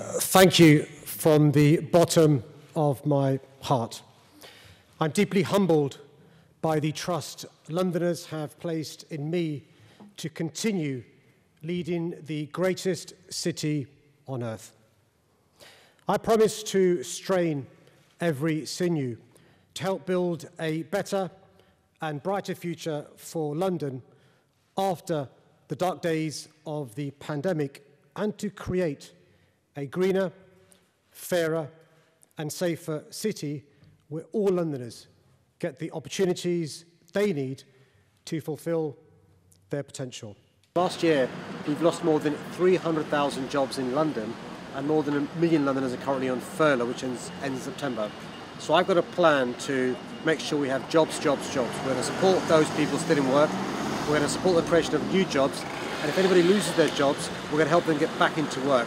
Thank you from the bottom of my heart. I'm deeply humbled by the trust Londoners have placed in me to continue leading the greatest city on earth. I promise to strain every sinew to help build a better and brighter future for London after the dark days of the pandemic and to create a greener, fairer and safer city where all Londoners get the opportunities they need to fulfil their potential. Last year, we've lost more than 300,000 jobs in London and more than a million Londoners are currently on furlough, which ends, ends September. So I've got a plan to make sure we have jobs, jobs, jobs. We're going to support those people still in work. We're going to support the creation of new jobs. And if anybody loses their jobs, we're going to help them get back into work.